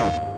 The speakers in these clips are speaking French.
Oh.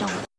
informations.